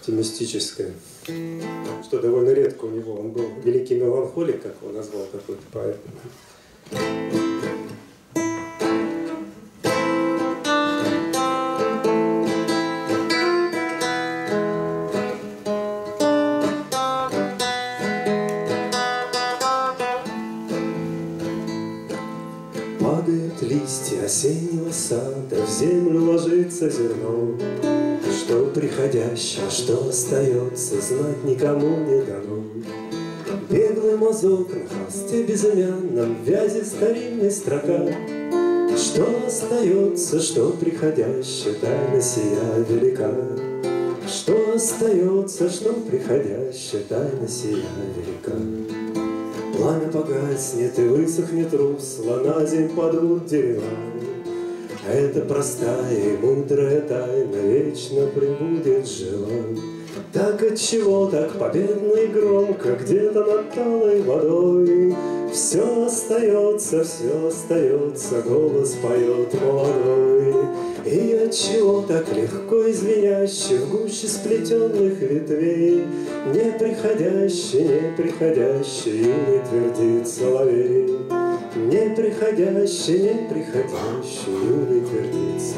оптимистическое, что довольно редко у него. Он был великий меланхолик, как его назвал какой-то поэт. Падают листья осеннего сада, В землю ложится зерно, Что приходящее, что остается, Знать никому не дано. Беглый мазок на холсте безымянном, вязи старинной строка, Что остается, что приходящее, Тайна сия велика. Что остается, что приходящее, Тайна сия велика. Пламя погаснет и высохнет русло, На земь падут дерева. Это простая и мудрая тайна Вечно прибудет жива. Так отчего так победно и громко Где-то над талой водой Все остается, все остается, Голос поет молодой. И отчего так легко извиняще В гуще сплетенных ветвей Неприходящий, неприходящий Юный твердит соловей. Неприходящий, неприходящий Юный твердит.